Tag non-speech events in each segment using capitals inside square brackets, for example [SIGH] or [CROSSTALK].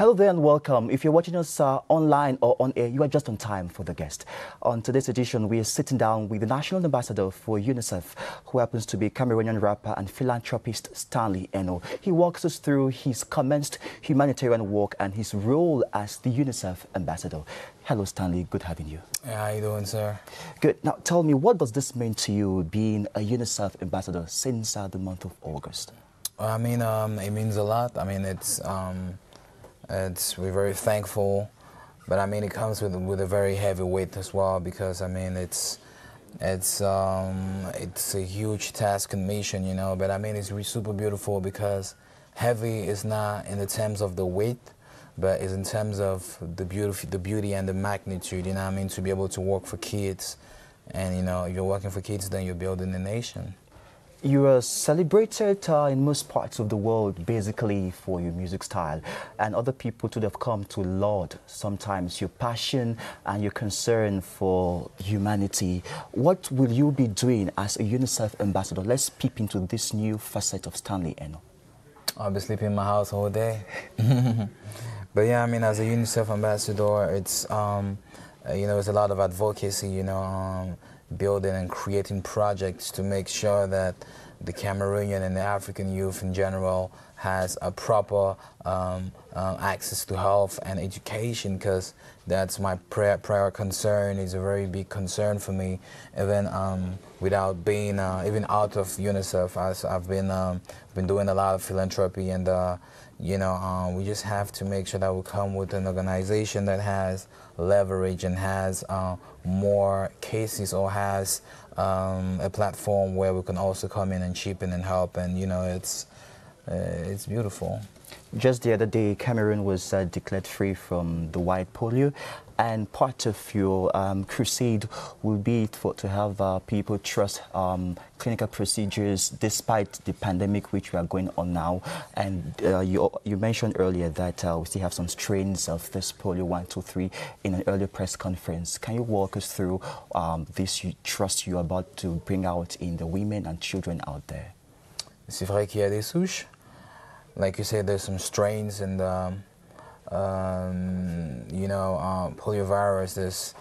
Hello there and welcome. If you're watching us uh, online or on air, you are just on time for the guest. On today's edition, we are sitting down with the National Ambassador for UNICEF, who happens to be Cameroonian rapper and philanthropist Stanley Enow. He walks us through his commenced humanitarian work and his role as the UNICEF Ambassador. Hello, Stanley. Good having you. how you doing, sir? Good. Now, tell me, what does this mean to you, being a UNICEF ambassador since uh, the month of August? I mean, um, it means a lot. I mean, it's um, it's we're very thankful, but I mean it comes with with a very heavy weight as well because I mean it's it's um, it's a huge task and mission, you know. But I mean it's super beautiful because heavy is not in the terms of the weight, but it's in terms of the beauty, the beauty and the magnitude. You know, I mean to be able to work for kids, and you know if you're working for kids, then you're building a nation. You are celebrated uh, in most parts of the world basically for your music style, and other people too have come to laud sometimes your passion and your concern for humanity. What will you be doing as a UNICEF ambassador? Let's peep into this new facet of Stanley Enow. I'll be sleeping in my house all day. [LAUGHS] but yeah, I mean, as a UNICEF ambassador, it's um, you know, it's a lot of advocacy. You know. Um, building and creating projects to make sure that the Cameroonian and the African youth in general has a proper um, uh, access to health and education because that's my prior, prior concern is a very big concern for me even um, without being uh, even out of UNICEF as I've been um, been doing a lot of philanthropy and uh, you know uh, we just have to make sure that we come with an organization that has leverage and has uh, more cases or has um, a platform where we can also come in and chip in and help and you know it's uh, it's beautiful. Just the other day, Cameroon was uh, declared free from the wild polio, and part of your um, crusade will be for, to have uh, people trust um, clinical procedures despite the pandemic which we are going on now. And uh, you, you mentioned earlier that uh, we still have some strains of this polio 123 in an earlier press conference. Can you walk us through um, this trust you're about to bring out in the women and children out there? C'est vrai qu'il y a des souches. Like you said, there's some strains, and um, um, you know, um, poliovirus is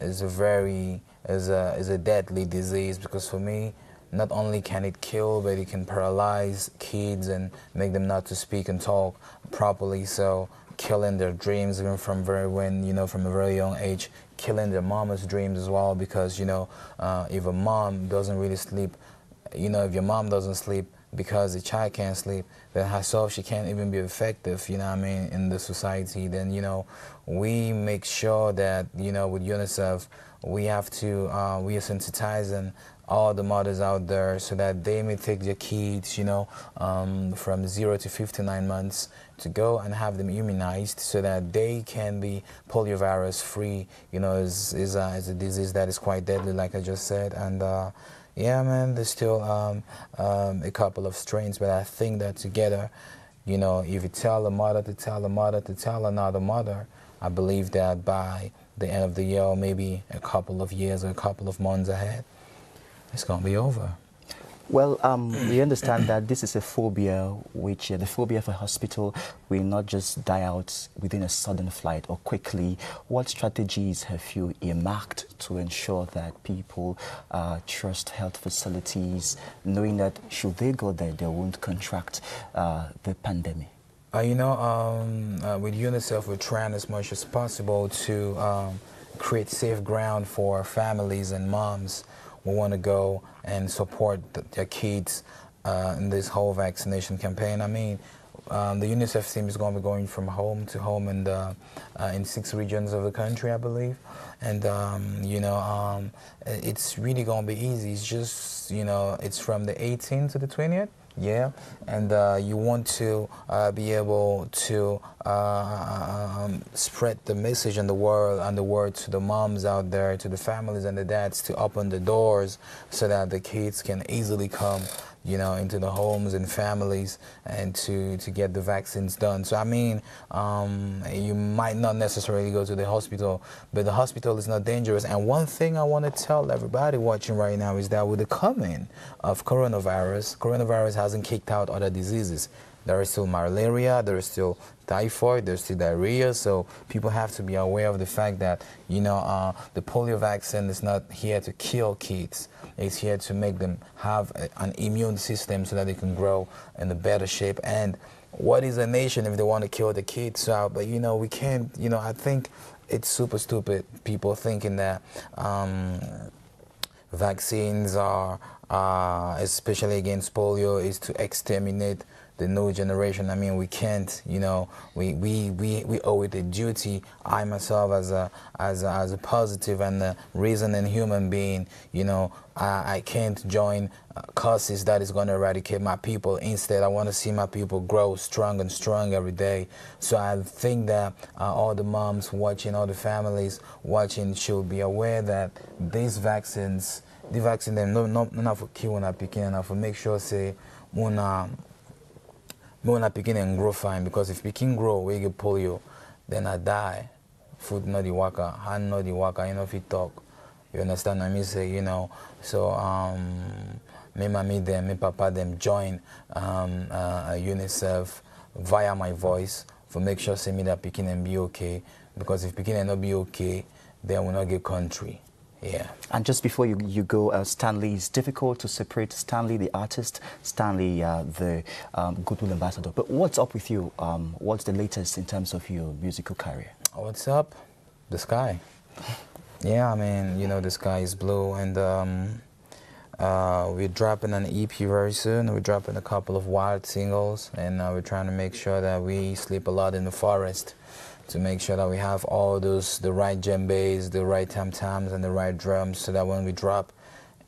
is a very is a is a deadly disease because for me, not only can it kill, but it can paralyze kids and make them not to speak and talk properly. So killing their dreams even from very when you know from a very young age, killing their mama's dreams as well because you know uh, if a mom doesn't really sleep, you know if your mom doesn't sleep because the child can't sleep, then herself she can't even be effective, you know what I mean, in the society, then, you know, we make sure that, you know, with UNICEF, we have to, uh, we are sensitizing all the mothers out there so that they may take their kids, you know, um, from zero to 59 months to go and have them immunized so that they can be poliovirus free, you know, is, is, uh, is a disease that is quite deadly, like I just said. And, uh, yeah, man, there's still um, um, a couple of strains, but I think that together, you know, if you tell a mother to tell a mother to tell another mother, I believe that by the end of the year, or maybe a couple of years or a couple of months ahead, it's going to be over. Well, um, [CLEARS THROAT] we understand that this is a phobia, which uh, the phobia of a hospital will not just die out within a sudden flight or quickly. What strategies have you earmarked to ensure that people uh, trust health facilities, knowing that should they go there, they won't contract uh, the pandemic? Uh, you know, um, uh, with UNICEF, we're trying as much as possible to um, create safe ground for families and moms we want to go and support the, their kids uh, in this whole vaccination campaign. I mean, um, the UNICEF team is going to be going from home to home in, the, uh, in six regions of the country, I believe. And, um, you know, um, it's really going to be easy. It's just, you know, it's from the 18th to the 20th yeah? And uh, you want to uh, be able to uh, um, spread the message in the world and the word to the moms out there to the families and the dads to open the doors so that the kids can easily come you know, into the homes and families and to, to get the vaccines done. So, I mean, um, you might not necessarily go to the hospital, but the hospital is not dangerous. And one thing I want to tell everybody watching right now is that with the coming of coronavirus, coronavirus hasn't kicked out other diseases. There is still malaria, there is still typhoid, there's still diarrhea. So people have to be aware of the fact that you know uh, the polio vaccine is not here to kill kids. It's here to make them have a, an immune system so that they can grow in a better shape. And what is a nation if they want to kill the kids? So, but you know we can't. You know I think it's super stupid. People thinking that. Um, vaccines are, uh, especially against polio, is to exterminate the new generation. I mean, we can't, you know, we, we, we, we owe it a duty. I myself, as a, as a, as a positive and a reasoning human being, you know, I, I can't join uh, causes that is going to eradicate my people. Instead, I want to see my people grow strong and strong every day. So I think that uh, all the moms watching, all the families watching should be aware that these vaccines, the vaccine them no, no, not for killing our picking and for make sure say, uh, me when I begin and grow fine because if begin grow we get polio, then I die. Food not the worker, hand not the worker, you know if you talk. You understand what I mean? Say, you know. So um me mommy them, me papa them join um, uh, UNICEF via my voice for make sure say me that picking and be okay. Because if picking and not be okay, then we not get country. Yeah. And just before you, you go, uh, Stanley, it's difficult to separate Stanley, the artist, Stanley, uh, the um, Goodwill ambassador. But what's up with you? Um, what's the latest in terms of your musical career? What's up? The sky. yeah, I mean, you know, the sky is blue, and um, uh, we're dropping an EP very soon. We're dropping a couple of wild singles, and uh, we're trying to make sure that we sleep a lot in the forest to make sure that we have all those the right djembes, the right tam tams, and the right drums, so that when we drop,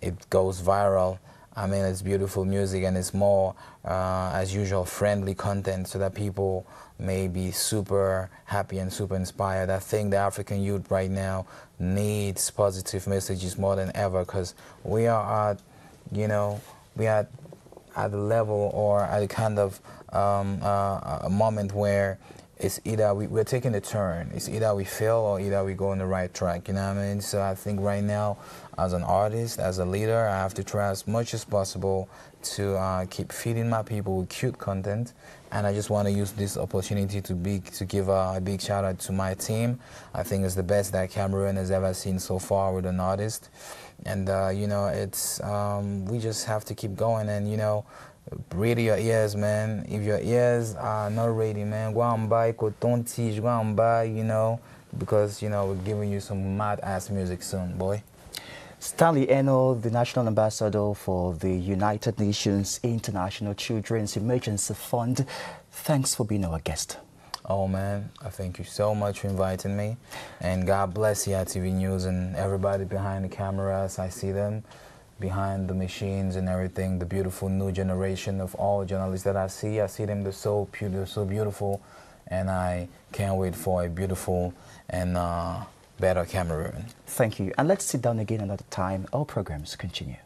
it goes viral. I mean, it's beautiful music and it's more, uh, as usual, friendly content so that people may be super happy and super inspired. I think the African youth right now needs positive messages more than ever because we are at, you know, we are at the level or at a kind of um, uh, a moment where it's either we, we're taking a turn. It's either we fail or either we go on the right track. You know what I mean? So I think right now, as an artist, as a leader, I have to try as much as possible to uh, keep feeding my people with cute content. And I just want to use this opportunity to be to give a, a big shout out to my team. I think it's the best that Cameroon has ever seen so far with an artist. And uh, you know, it's um, we just have to keep going. And you know, ready your ears, man. If your ears are not ready, man, go and buy Coton Tige, go and buy, you know, because, you know, we're giving you some mad ass music soon, boy. Stanley Enow, the National Ambassador for the United Nations International Children's Emergency Fund. Thanks for being our guest. Oh man, I thank you so much for inviting me. And God bless you, TV News and everybody behind the cameras. I see them behind the machines and everything, the beautiful new generation of all journalists that I see. I see them, they're so, they're so beautiful, and I can't wait for a beautiful and uh, better Cameroon. Thank you. And let's sit down again another time. Our programs continue.